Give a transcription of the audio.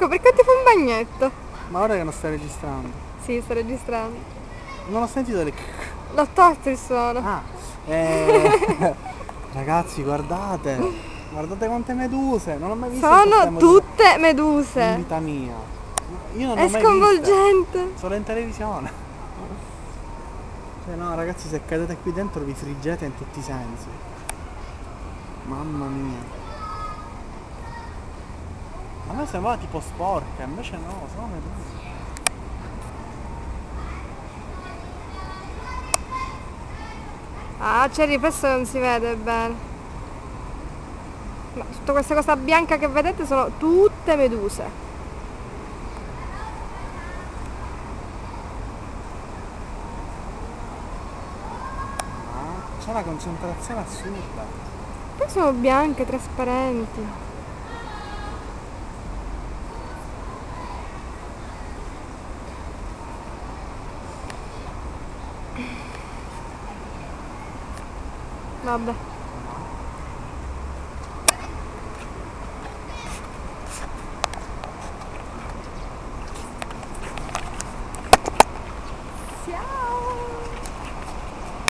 Marco, perché ti fa un bagnetto? Ma ora che non stai registrando. Sì, sto registrando. Non ho sentito le... L'ho tolto il suono. Ah, eh, ragazzi guardate, guardate quante meduse, non ho mai visto Sono queste meduse tutte in meduse. vita mia. Io non È sconvolgente. solo in televisione. Cioè no ragazzi se cadete qui dentro vi friggete in tutti i sensi. Mamma mia. A me sembrava tipo sporca, invece no, sono meduse. Ah, c'è il riflesso che non si vede bene. Ma tutta questa cosa bianca che vedete sono tutte meduse. Ah, c'è una concentrazione assurda. Poi sono bianche, trasparenti. Nada. Tchau!